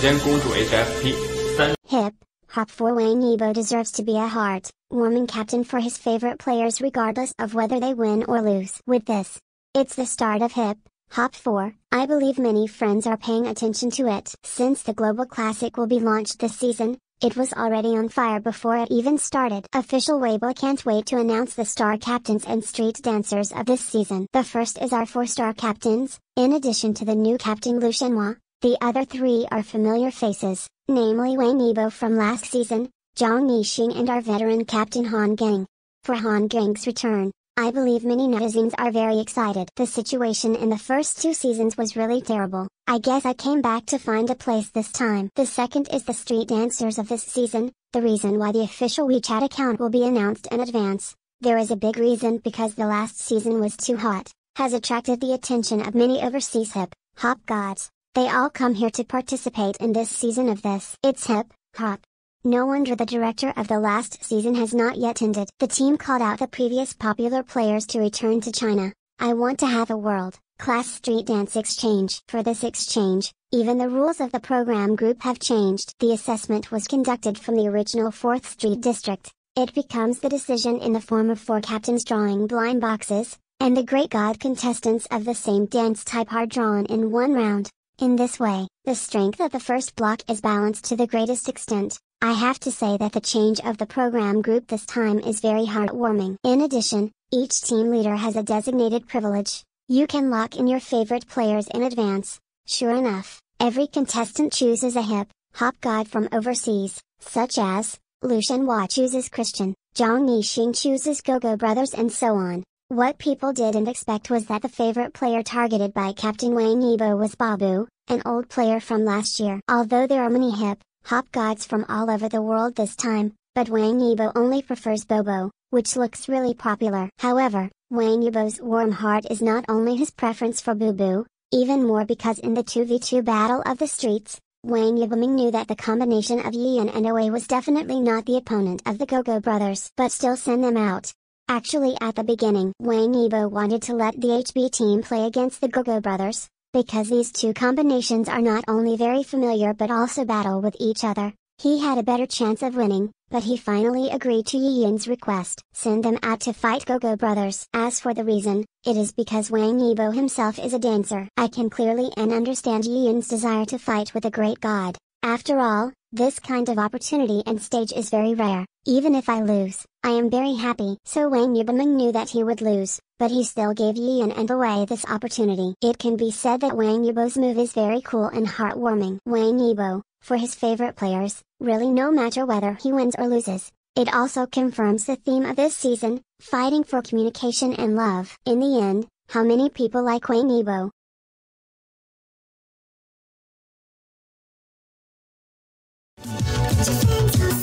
间公主 Hip Hop for Wang Yibo deserves to be a heart warming captain for his favorite players regardless of whether they win or lose. With this, it's the start of Hip Hop 4. I believe many friends are paying attention to it. Since the Global Classic will be launched this season, it was already on fire before it even started. Official Weibo can't wait to announce the star captains and street dancers of this season. The first is our four star captains, in addition to the new captain Lu Shenhua, the other three are familiar faces, namely Wang Yibo from last season, Zhang Yixing and our veteran captain Han Geng. For Han Geng's return, I believe many netizens are very excited. The situation in the first two seasons was really terrible. I guess I came back to find a place this time. The second is the street dancers of this season, the reason why the official WeChat account will be announced in advance. There is a big reason because the last season was too hot, has attracted the attention of many overseas hip, hop gods. They all come here to participate in this season of this. It's hip, hop, no wonder the director of the last season has not yet ended. The team called out the previous popular players to return to China. I want to have a world class street dance exchange. For this exchange, even the rules of the program group have changed. The assessment was conducted from the original 4th Street District. It becomes the decision in the form of four captains drawing blind boxes, and the Great God contestants of the same dance type are drawn in one round. In this way, the strength of the first block is balanced to the greatest extent. I have to say that the change of the program group this time is very heartwarming. In addition, each team leader has a designated privilege. You can lock in your favorite players in advance. Sure enough, every contestant chooses a hip, hop god from overseas, such as, Lu Shenhua chooses Christian, Zhang Yixing chooses Gogo Brothers and so on. What people didn't expect was that the favorite player targeted by Captain Wang Yibo was Babu, an old player from last year. Although there are many hip, hop gods from all over the world this time, but Wang Yibo only prefers Bobo, which looks really popular. However, Wang Yibo's warm heart is not only his preference for Boo Boo, even more because in the 2v2 battle of the streets, Wang Yibaming knew that the combination of Yian and Oe was definitely not the opponent of the Gogo brothers but still send them out. Actually at the beginning Wang Yibo wanted to let the HB team play against the Gogo brothers, because these two combinations are not only very familiar but also battle with each other, he had a better chance of winning, but he finally agreed to Yi Yin's request. Send them out to fight Gogo brothers. As for the reason, it is because Wang Yibo himself is a dancer. I can clearly and understand Yi Yin's desire to fight with a great god. After all, this kind of opportunity and stage is very rare. Even if I lose, I am very happy. So Wang Yibaming knew that he would lose, but he still gave Yian and Away this opportunity. It can be said that Wang Yibo's move is very cool and heartwarming. Wang Yibo, for his favorite players, really no matter whether he wins or loses. It also confirms the theme of this season, fighting for communication and love. In the end, how many people like Wang Yibo, Just